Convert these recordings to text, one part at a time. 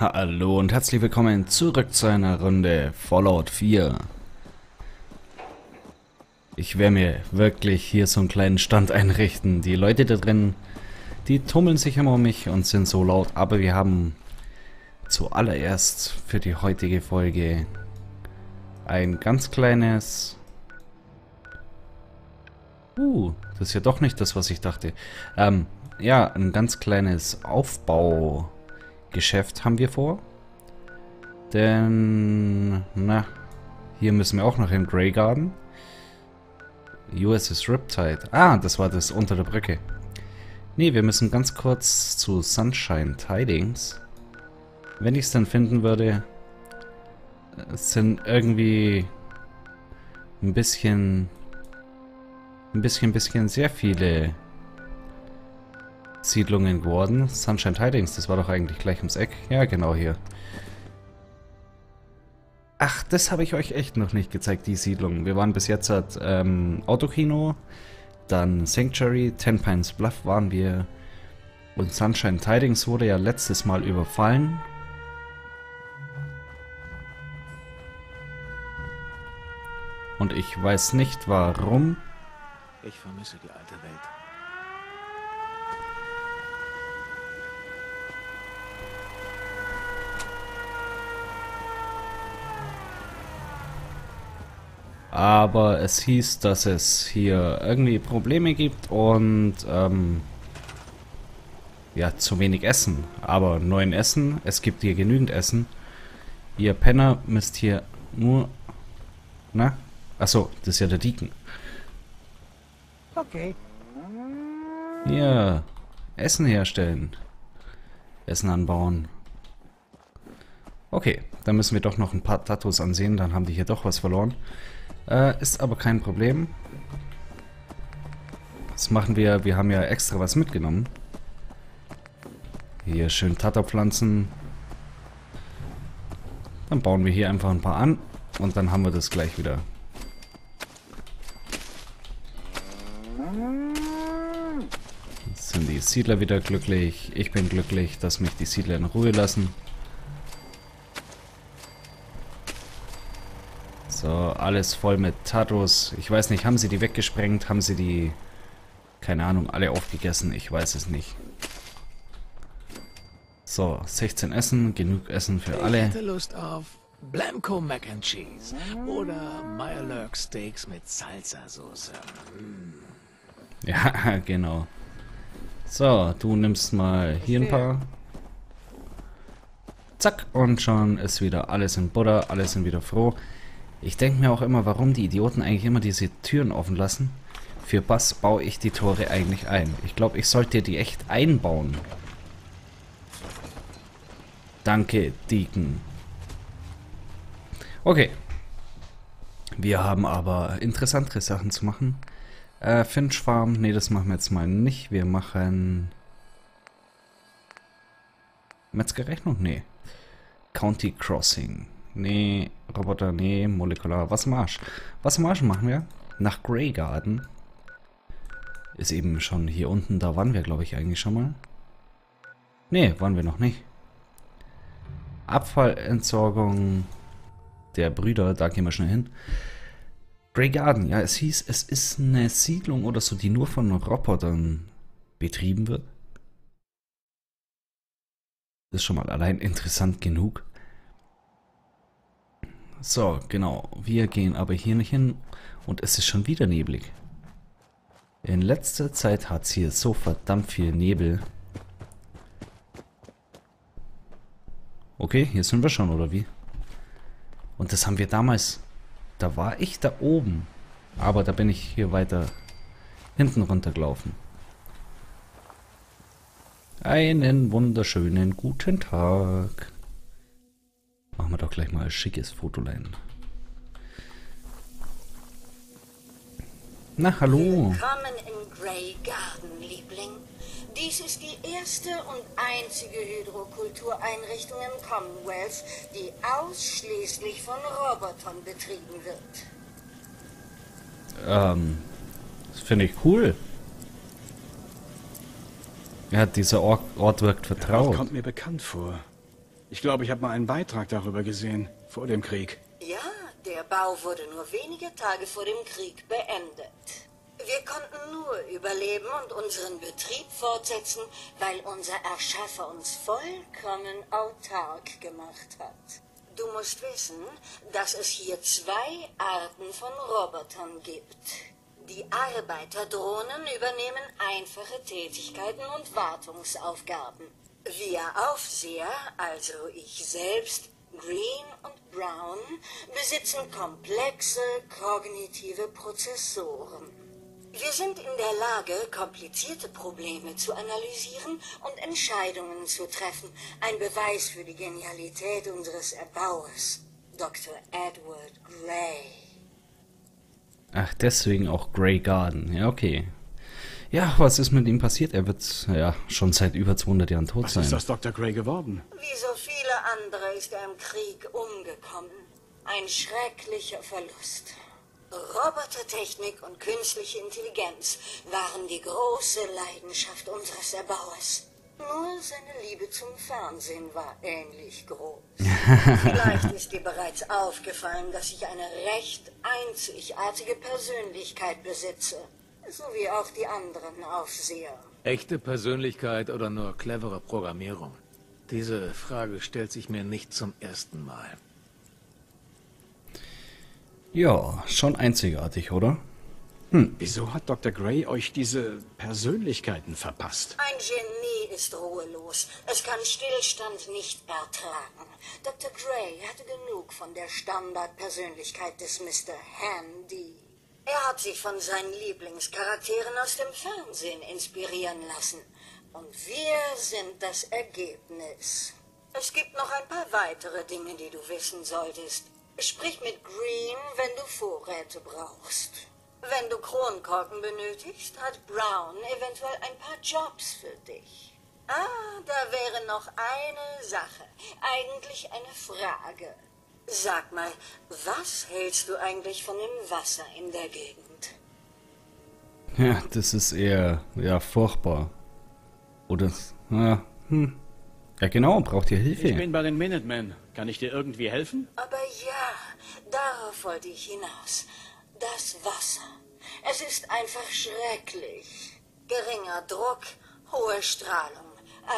Hallo und herzlich willkommen zurück zu einer Runde Fallout 4. Ich werde mir wirklich hier so einen kleinen Stand einrichten. Die Leute da drin, die tummeln sich immer um mich und sind so laut, aber wir haben zuallererst für die heutige Folge ein ganz kleines... Uh, das ist ja doch nicht das, was ich dachte. Ähm, ja, ein ganz kleines Aufbau... Geschäft haben wir vor. Denn, na, hier müssen wir auch noch im Grey Garden. USS Riptide. Ah, das war das unter der Brücke. Nee, wir müssen ganz kurz zu Sunshine Tidings. Wenn ich es dann finden würde, sind irgendwie ein bisschen, ein bisschen, bisschen sehr viele Siedlungen geworden. Sunshine Tidings, das war doch eigentlich gleich ums Eck. Ja, genau hier. Ach, das habe ich euch echt noch nicht gezeigt, die Siedlung. Wir waren bis jetzt at ähm, Autokino, dann Sanctuary, Ten Pines Bluff waren wir und Sunshine Tidings wurde ja letztes Mal überfallen. Und ich weiß nicht warum. Ich vermisse die alte Welt. Aber es hieß, dass es hier irgendwie Probleme gibt und ähm, ja, zu wenig Essen. Aber neuen Essen, es gibt hier genügend Essen. Ihr Penner müsst hier nur... Na? Achso, das ist ja der Deacon. Okay. Hier, Essen herstellen. Essen anbauen. Okay, dann müssen wir doch noch ein paar Tattoos ansehen, dann haben die hier doch was verloren. Äh, ist aber kein Problem. Das machen wir, wir haben ja extra was mitgenommen. Hier schön Tata-Pflanzen. Dann bauen wir hier einfach ein paar an und dann haben wir das gleich wieder. Jetzt sind die Siedler wieder glücklich. Ich bin glücklich, dass mich die Siedler in Ruhe lassen. So, alles voll mit Tattoos. Ich weiß nicht, haben sie die weggesprengt? Haben sie die, keine Ahnung, alle aufgegessen? Ich weiß es nicht. So, 16 Essen, genug Essen für alle. Ich hätte Lust auf Blamco Mac and Cheese oder Meyerlurk Steaks mit Salsa-Soße. Ja, genau. So, du nimmst mal hier ein paar. Zack, und schon ist wieder alles in Butter, alle sind wieder froh. Ich denke mir auch immer, warum die Idioten eigentlich immer diese Türen offen lassen. Für was baue ich die Tore eigentlich ein? Ich glaube, ich sollte die echt einbauen. Danke, Deacon. Okay. Wir haben aber interessantere Sachen zu machen. Äh, Finch Farm, nee, das machen wir jetzt mal nicht. Wir machen... Metzgerrechnung? Nee. County Crossing. Nee, Roboter, nee, molekular. Wassermarsch. Wassermarsch machen wir nach Grey Garden. Ist eben schon hier unten, da waren wir, glaube ich, eigentlich schon mal. Nee, waren wir noch nicht. Abfallentsorgung der Brüder, da gehen wir schnell hin. Grey Garden, ja, es hieß, es ist eine Siedlung oder so, die nur von Robotern betrieben wird. Ist schon mal allein interessant genug. So, genau. Wir gehen aber hier nicht hin und es ist schon wieder neblig. In letzter Zeit hat es hier so verdammt viel Nebel. Okay, hier sind wir schon, oder wie? Und das haben wir damals... Da war ich da oben. Aber da bin ich hier weiter hinten runtergelaufen. Einen wunderschönen guten Tag. Machen wir doch gleich mal ein schickes Fotolein. Na, hallo. Willkommen in Grey Garden, Liebling. Dies ist die erste und einzige Hydrokultureinrichtung im Commonwealth, die ausschließlich von Robotern betrieben wird. Ähm, das finde ich cool. Ja, dieser Ort, Ort wirkt Der Ort vertraut. kommt mir bekannt vor. Ich glaube, ich habe mal einen Beitrag darüber gesehen, vor dem Krieg. Ja, der Bau wurde nur wenige Tage vor dem Krieg beendet. Wir konnten nur überleben und unseren Betrieb fortsetzen, weil unser Erschaffer uns vollkommen autark gemacht hat. Du musst wissen, dass es hier zwei Arten von Robotern gibt. Die Arbeiterdrohnen übernehmen einfache Tätigkeiten und Wartungsaufgaben. Wir Aufseher, also ich selbst, Green und Brown, besitzen komplexe kognitive Prozessoren. Wir sind in der Lage, komplizierte Probleme zu analysieren und Entscheidungen zu treffen. Ein Beweis für die Genialität unseres Erbauers, Dr. Edward Gray. Ach, deswegen auch Grey Garden. Ja, okay. Ja, was ist mit ihm passiert? Er wird ja schon seit über 200 Jahren tot Was sein. ist aus Dr. Gray geworden? Wie so viele andere ist er im Krieg umgekommen. Ein schrecklicher Verlust. Robotertechnik und künstliche Intelligenz waren die große Leidenschaft unseres Erbauers. Nur seine Liebe zum Fernsehen war ähnlich groß. Vielleicht ist dir bereits aufgefallen, dass ich eine recht einzigartige Persönlichkeit besitze. So wie auch die anderen Aufseher. Echte Persönlichkeit oder nur clevere Programmierung? Diese Frage stellt sich mir nicht zum ersten Mal. Ja, schon einzigartig, oder? Wieso hat Dr. Gray euch diese Persönlichkeiten verpasst? Ein Genie ist ruhelos. Es kann Stillstand nicht ertragen. Dr. Gray hatte genug von der Standardpersönlichkeit des Mr. Handy. Er hat sich von seinen Lieblingscharakteren aus dem Fernsehen inspirieren lassen. Und wir sind das Ergebnis. Es gibt noch ein paar weitere Dinge, die du wissen solltest. Sprich mit Green, wenn du Vorräte brauchst. Wenn du Kronkorken benötigst, hat Brown eventuell ein paar Jobs für dich. Ah, da wäre noch eine Sache. Eigentlich eine Frage. Sag mal, was hältst du eigentlich von dem Wasser in der Gegend? Ja, das ist eher, ja, furchtbar. Oder, ja, hm. Ja, genau, braucht ihr Ich Hilfe? bin bei den Minutemen. Kann ich dir irgendwie helfen? Aber ja, darauf wollte ich hinaus. Das Wasser. Es ist einfach schrecklich. Geringer Druck, hohe Strahlung.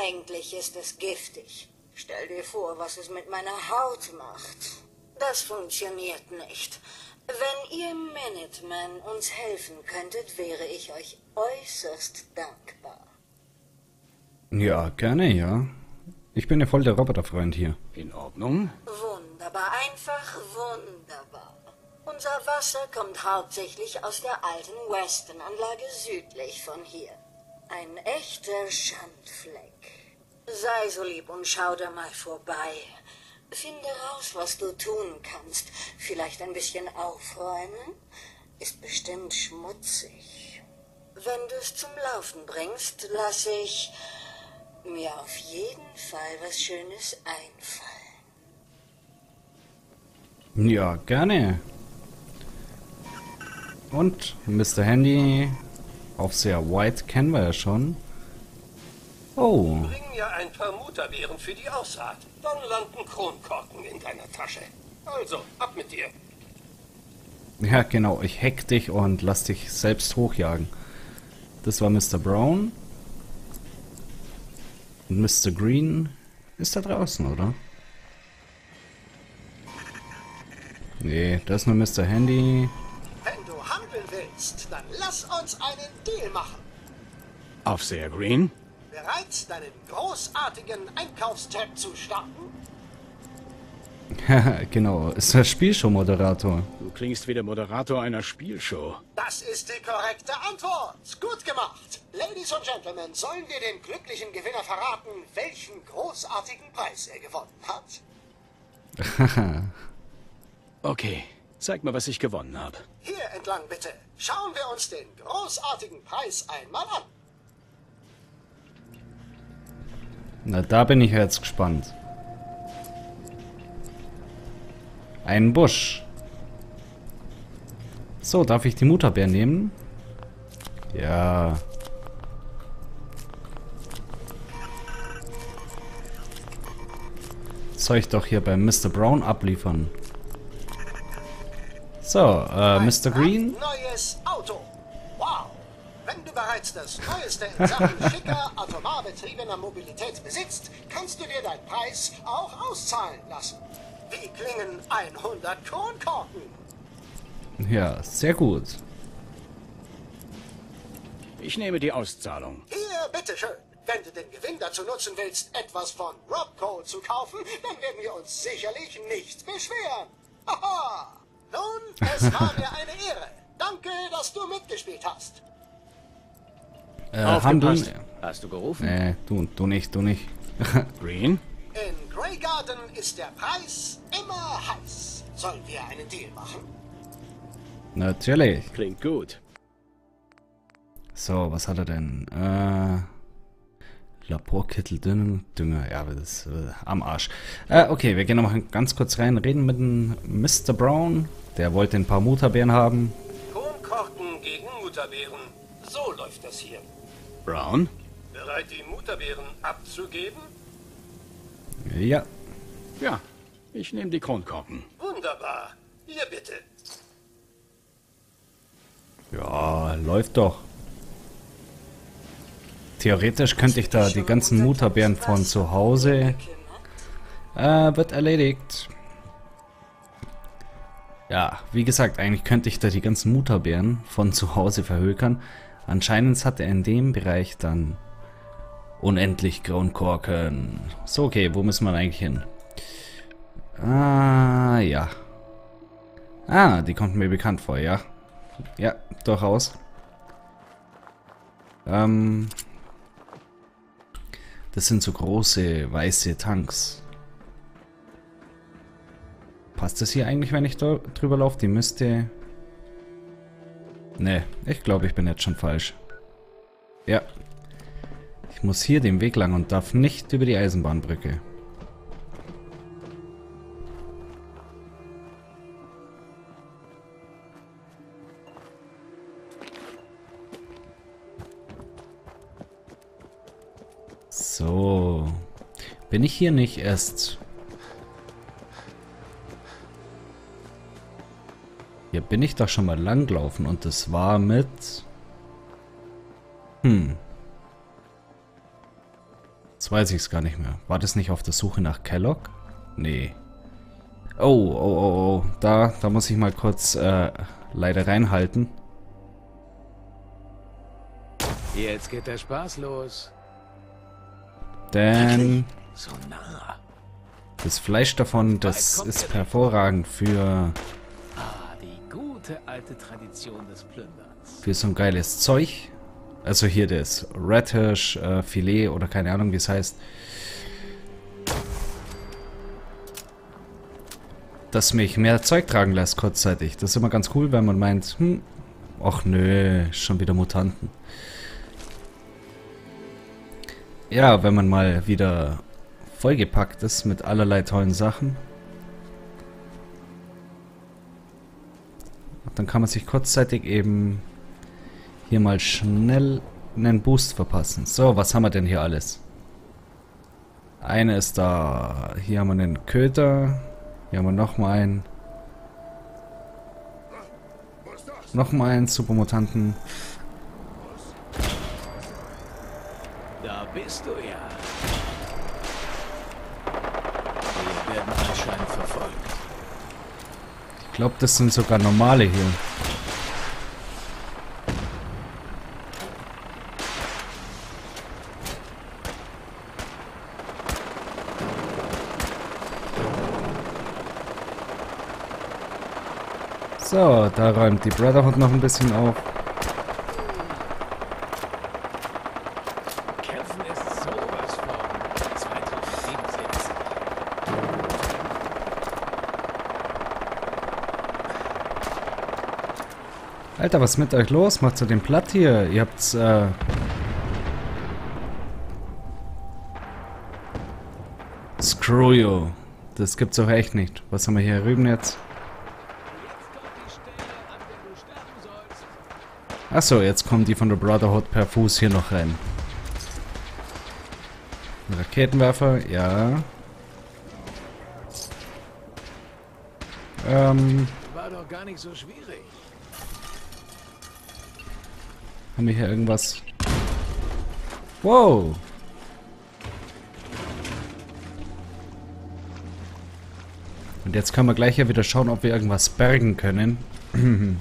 Eigentlich ist es giftig. Stell dir vor, was es mit meiner Haut macht. Das funktioniert nicht. Wenn ihr Minutemen uns helfen könntet, wäre ich euch äußerst dankbar. Ja, gerne, ja. Ich bin ja voll der Roboterfreund hier. In Ordnung. Wunderbar, einfach wunderbar. Unser Wasser kommt hauptsächlich aus der alten Weston-Anlage südlich von hier. Ein echter Schandfleck. Sei so lieb und schau da mal vorbei. Finde raus, was du tun kannst. Vielleicht ein bisschen aufräumen? Ist bestimmt schmutzig. Wenn du es zum Laufen bringst, lasse ich mir auf jeden Fall was Schönes einfallen. Ja, gerne. Und Mr. Handy, Aufseher White kennen wir ja schon. Oh, Bring mir ein paar Mutterbeeren für die Aussaat. Dann landen Kronkorken in deiner Tasche. Also, ab mit dir. ja genau, ich hack dich und lass dich selbst hochjagen. Das war Mr. Brown. Und Mr. Green ist da draußen, oder? Nee, das ist nur Mr. Handy. Wenn du handeln willst, dann lass uns einen Deal machen. Aufseher Green? Bereit, deinen großartigen Einkaufstab zu starten? genau, ist der Spielshow-Moderator. Du klingst wie der Moderator einer Spielshow. Das ist die korrekte Antwort. Gut gemacht. Ladies und Gentlemen, sollen wir dem glücklichen Gewinner verraten, welchen großartigen Preis er gewonnen hat? Okay, zeig mal, was ich gewonnen habe. Hier entlang bitte. Schauen wir uns den großartigen Preis einmal an. Na, da bin ich jetzt gespannt. Ein Busch. So, darf ich die Mutterbeer nehmen? Ja. Zeug doch hier beim Mr. Brown abliefern. So, äh, Mr. Green. Bereits das Neueste in Sachen schicker, atomar-betriebener Mobilität besitzt, kannst du dir deinen Preis auch auszahlen lassen. Wie klingen 100 Kronkorken? Ja, sehr gut. Ich nehme die Auszahlung. Hier, bitteschön. Wenn du den Gewinn dazu nutzen willst, etwas von Robco zu kaufen, dann werden wir uns sicherlich nicht beschweren. Haha. Nun, es war mir eine Ehre. Danke, dass du mitgespielt hast. Äh, handeln. Hast du gerufen? Äh, du, du nicht, du nicht. Green? In Grey Garden ist der Preis immer heiß. Sollen wir einen Deal machen? Natürlich. Klingt gut. So, was hat er denn? Äh, Laborkittel, Dünger, Dünger, ja, das ist äh, am Arsch. Äh, okay, wir gehen nochmal ganz kurz rein, reden mit dem Mr. Brown. Der wollte ein paar Mutterbeeren haben. Kronkorken gegen Mutterbeeren. So läuft das hier. Brown? Bereit, die Mutterbeeren abzugeben? Ja, Ja, ich nehme die Kronkorken. Wunderbar. Hier bitte. ja, läuft doch. Theoretisch könnte ich da die ganzen Mutterbeeren von zu Hause... Äh, wird erledigt. Ja, wie gesagt, eigentlich könnte ich da die ganzen Mutterbeeren von zu Hause verhökern. Anscheinend hat er in dem Bereich dann unendlich Kronkorken. So, okay, wo müssen wir eigentlich hin? Ah, ja. Ah, die kommt mir bekannt vor, ja. Ja, durchaus. Ähm, das sind so große weiße Tanks. Passt das hier eigentlich, wenn ich da drüber laufe? Die müsste... Ne, ich glaube, ich bin jetzt schon falsch. Ja. Ich muss hier den Weg lang und darf nicht über die Eisenbahnbrücke. So. Bin ich hier nicht erst... Hier bin ich doch schon mal langgelaufen und das war mit... Hm. Jetzt weiß ich es gar nicht mehr. War das nicht auf der Suche nach Kellogg? Nee. Oh, oh, oh, oh. Da, da muss ich mal kurz äh, leider reinhalten. Jetzt geht der Spaß los. Denn So nah. das Fleisch davon, das ist hervorragend für, gute alte Tradition des Plünderns. für so ein geiles Zeug. Also hier das Redhish äh, Filet oder keine Ahnung, wie es heißt. Das mich mehr Zeug tragen lässt kurzzeitig. Das ist immer ganz cool, wenn man meint, hm, ach nö, schon wieder Mutanten. Ja, wenn man mal wieder vollgepackt ist mit allerlei tollen Sachen. Dann kann man sich kurzzeitig eben hier mal schnell einen Boost verpassen. So, was haben wir denn hier alles? Eine ist da. Hier haben wir einen Köter. Hier haben wir nochmal einen. Nochmal einen Supermutanten. Da bist du ja. Wir werden anscheinend verfolgt. Glaube, das sind sogar normale hier. So, da räumt die Brotherhood noch ein bisschen auf. Kämpfen ist sowas von. Zwei Trophäen Alter, was ist mit euch los? Macht so den platt hier. Ihr habt's, äh... Screw you. Das gibt's doch echt nicht. Was haben wir hier drüben jetzt? Achso, jetzt kommen die von der Brotherhood per Fuß hier noch rein. Ein Raketenwerfer, ja. Ähm, War doch gar nicht so schwierig. Haben wir hier irgendwas? Wow. Und jetzt können wir gleich ja wieder schauen, ob wir irgendwas bergen können.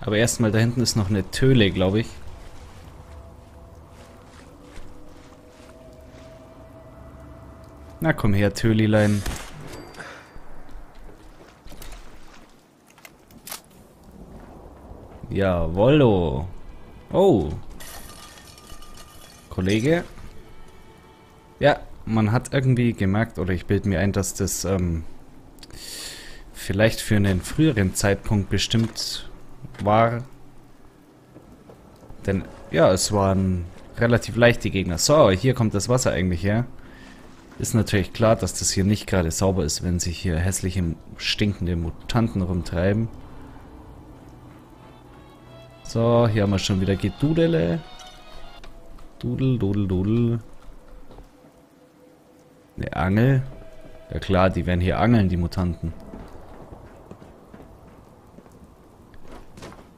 Aber erstmal, da hinten ist noch eine Töle, glaube ich. Na komm her, Tölilein. Jawollo. Oh. Kollege. Ja, man hat irgendwie gemerkt, oder ich bilde mir ein, dass das ähm, vielleicht für einen früheren Zeitpunkt bestimmt war. Denn, ja, es waren relativ leichte Gegner. So, hier kommt das Wasser eigentlich her. Ist natürlich klar, dass das hier nicht gerade sauber ist, wenn sich hier hässliche, stinkende Mutanten rumtreiben. So, hier haben wir schon wieder Gedudele. Dudel, dudel, dudel. Eine Angel. Ja klar, die werden hier angeln, die Mutanten.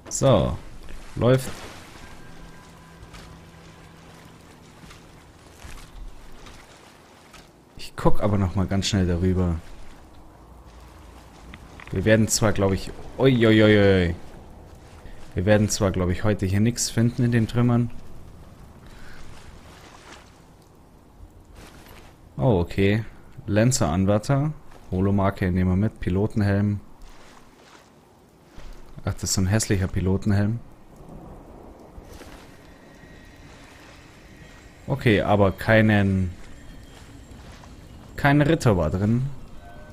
So. Läuft. Ich guck aber noch mal ganz schnell darüber. Wir werden zwar, glaube ich... Uiuiui. Wir werden zwar, glaube ich, heute hier nichts finden in den Trümmern. Oh, okay. Lancer-Anwärter. Holomarke nehmen wir mit. Pilotenhelm. Ach, das ist so ein hässlicher Pilotenhelm. Okay, aber keinen... Kein Ritter war drin.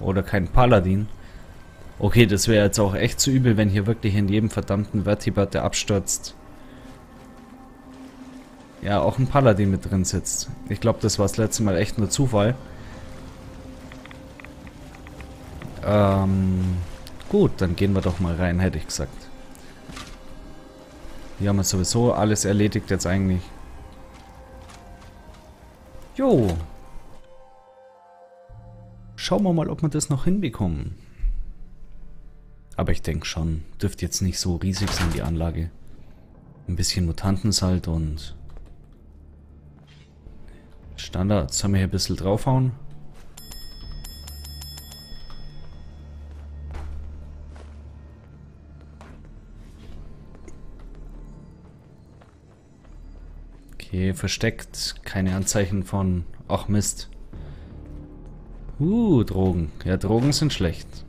Oder kein Paladin. Okay, das wäre jetzt auch echt zu übel, wenn hier wirklich in jedem verdammten Vertibert, der abstürzt, ja, auch ein Paladin mit drin sitzt. Ich glaube, das war das letzte Mal echt nur Zufall. Ähm, gut, dann gehen wir doch mal rein, hätte ich gesagt. Hier haben wir sowieso alles erledigt jetzt eigentlich. Jo. Schauen wir mal, ob wir das noch hinbekommen. Aber ich denke schon, dürfte jetzt nicht so riesig sein, die Anlage. Ein bisschen Mutantensalt und... Standard. haben wir hier ein bisschen draufhauen. Okay, versteckt. Keine Anzeichen von... Ach Mist. Uh, Drogen. Ja, Drogen sind schlecht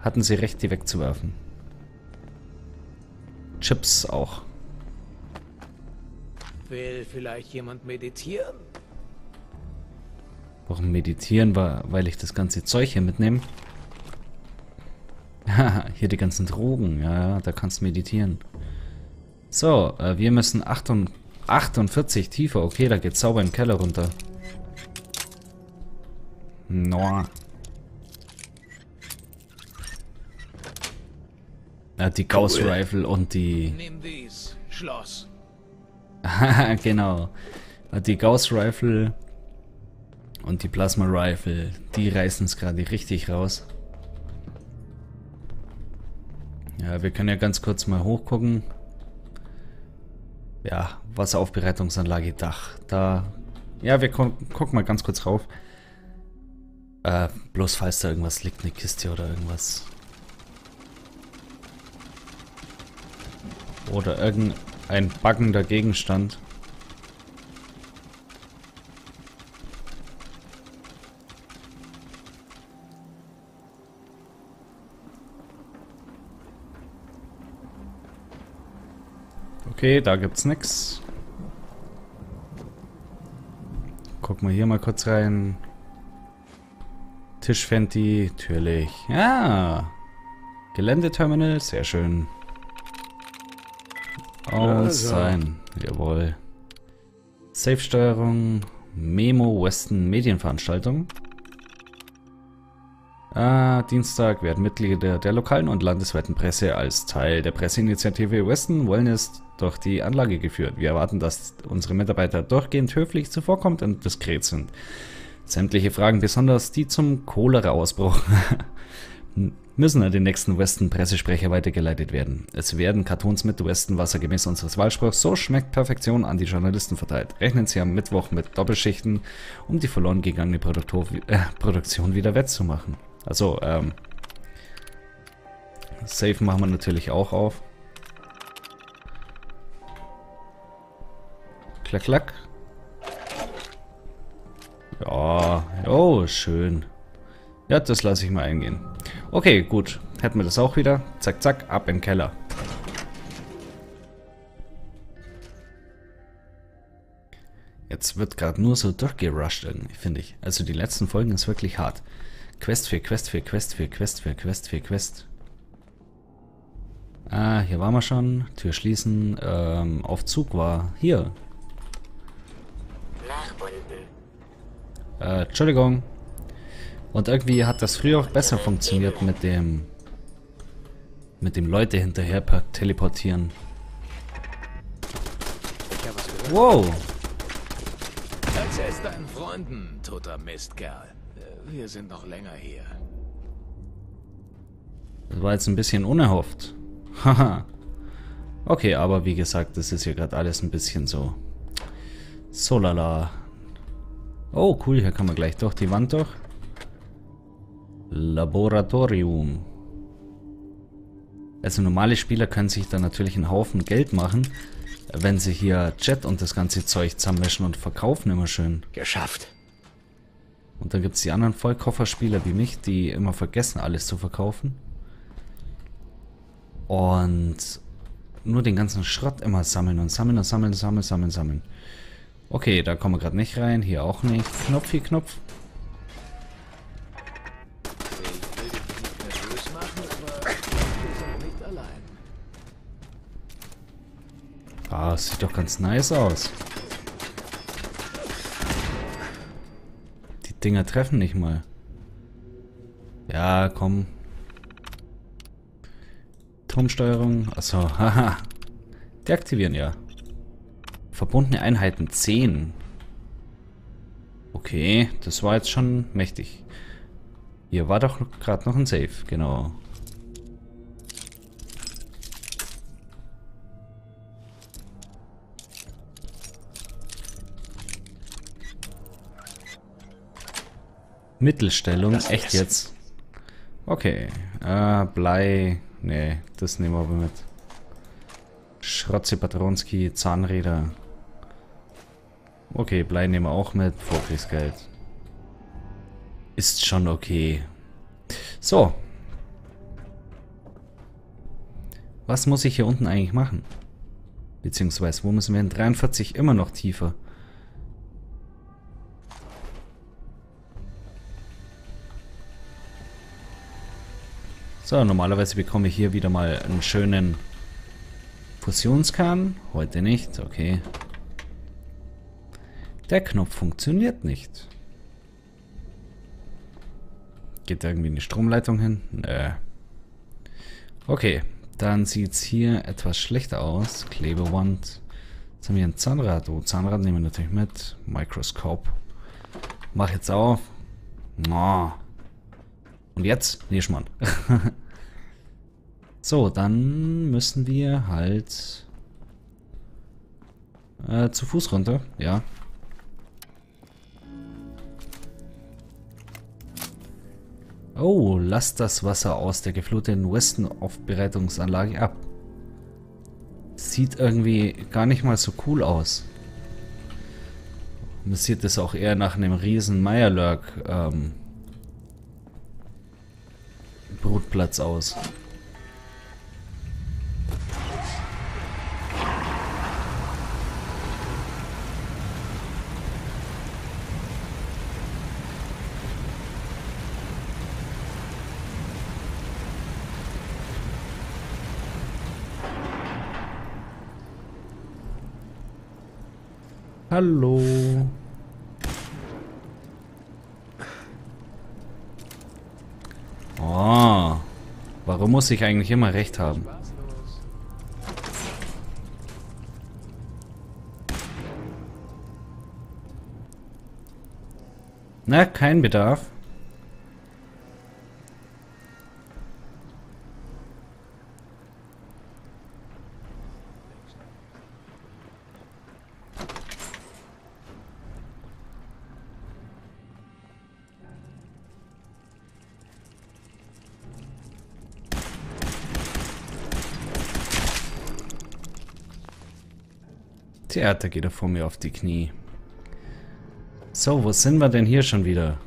hatten sie recht, die wegzuwerfen. Chips auch. Will vielleicht jemand meditieren? Warum meditieren? Weil ich das ganze Zeug hier mitnehme. hier die ganzen Drogen. Ja, da kannst du meditieren. So, äh, wir müssen 48 tiefer. Okay, da geht's sauber im Keller runter. Noah. Ja, die Gauss cool. Rifle und die... Nimm dies. Schloss. genau. Die Gauss Rifle und die Plasma Rifle, die reißen es gerade richtig raus. Ja, wir können ja ganz kurz mal hochgucken. Ja, Wasseraufbereitungsanlage Dach. Da. Ja, wir gu gucken mal ganz kurz rauf. Äh, bloß falls da irgendwas liegt, eine Kiste oder irgendwas. Oder irgendein baggender Gegenstand. Okay, da gibt's nix. Gucken wir hier mal kurz rein. Tischfenty, natürlich. Ja. Geländeterminal, sehr schön. Aus sein. Jawohl. Safe-Steuerung. Memo Western Medienveranstaltung. Ah, Dienstag werden Mitglieder der lokalen und landesweiten Presse als Teil der Presseinitiative Western Wellness durch die Anlage geführt. Wir erwarten, dass unsere Mitarbeiter durchgehend höflich zuvorkommt und diskret sind. Sämtliche Fragen, besonders die zum Cholera-Ausbruch, müssen an den nächsten Weston-Pressesprecher weitergeleitet werden. Es werden Kartons mit Weston-Wasser gemäß unseres Wahlspruchs So schmeckt Perfektion an die Journalisten verteilt. Rechnen Sie am Mittwoch mit Doppelschichten, um die verloren gegangene Produktor äh, Produktion wieder wettzumachen. Also, ähm, Safe machen wir natürlich auch auf. Klack, klack. Ja, oh, schön. Ja, das lasse ich mal eingehen. Okay, gut. Hätten wir das auch wieder. Zack, zack, ab in den Keller. Jetzt wird gerade nur so durchgerusht irgendwie, finde ich. Also die letzten Folgen ist wirklich hart. Quest für Quest für Quest für Quest für Quest für Quest. Ah, hier waren wir schon. Tür schließen. Ähm, auf Zug war. Hier. Äh, Entschuldigung. Und irgendwie hat das früher auch besser funktioniert mit dem... Mit dem Leute hinterher teleportieren. Wow. Erzähl's deinen Freunden, toter Mistkerl. Wir sind noch länger hier. Das war jetzt ein bisschen unerhofft. Haha. okay, aber wie gesagt, das ist hier gerade alles ein bisschen so... So lala. Oh, cool, hier kann man gleich durch die Wand durch. Laboratorium. Also normale Spieler können sich da natürlich einen Haufen Geld machen, wenn sie hier Chat und das ganze Zeug zusammenmischen und verkaufen immer schön. Geschafft. Und dann gibt es die anderen Vollkofferspieler wie mich, die immer vergessen, alles zu verkaufen. Und nur den ganzen Schrott immer sammeln und sammeln und sammeln, sammeln, sammeln, sammeln. Okay, da kommen wir gerade nicht rein. Hier auch nicht. Knopf, hier Knopf. Ah, sieht doch ganz nice aus. Die Dinger treffen nicht mal. Ja, komm. Turmsteuerung. Achso, haha. Deaktivieren, ja. Verbundene Einheiten 10. Okay, das war jetzt schon mächtig. Hier war doch gerade noch ein Safe, genau. Mittelstellung, echt jetzt? Okay, äh, Blei, nee, das nehmen wir aber mit. Schrotze Patronski, Zahnräder. Okay, Blei nehmen wir auch mit. Vorkriegsgeld. Ist schon okay. So. Was muss ich hier unten eigentlich machen? Beziehungsweise, wo müssen wir in 43 immer noch tiefer? So, normalerweise bekomme ich hier wieder mal einen schönen Fusionskern. Heute nicht, okay. Der Knopf funktioniert nicht. Geht da irgendwie eine Stromleitung hin? Nö. Okay, dann sieht es hier etwas schlechter aus. Klebewand. Jetzt haben wir ein Zahnrad. Oh, Zahnrad nehmen wir natürlich mit. Mikroskop. Mach jetzt auf. Oh. Und jetzt? Nee, Schmarrn. so, dann müssen wir halt äh, zu Fuß runter. Ja. Oh, lasst das Wasser aus der gefluteten Westen-Aufbereitungsanlage ab. Sieht irgendwie gar nicht mal so cool aus. Mir sieht es auch eher nach einem riesen Meyerlurk ähm, Brutplatz aus. Hallo. Oh. Warum muss ich eigentlich immer recht haben? Na, kein Bedarf. Theater geht er vor mir auf die Knie. So, wo sind wir denn hier schon wieder?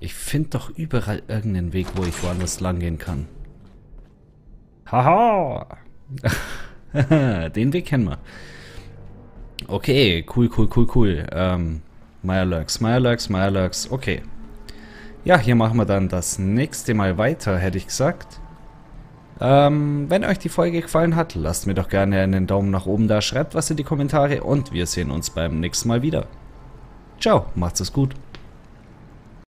Ich finde doch überall irgendeinen Weg, wo ich woanders lang gehen kann. Haha! Den Weg kennen wir. Okay, cool, cool, cool, cool. Ähm, Mirelurks, Mirelurks, Mirelurks, okay. Ja, hier machen wir dann das nächste Mal weiter, hätte ich gesagt. Ähm, wenn euch die Folge gefallen hat, lasst mir doch gerne einen Daumen nach oben da, schreibt was in die Kommentare und wir sehen uns beim nächsten Mal wieder. Ciao, macht's es gut.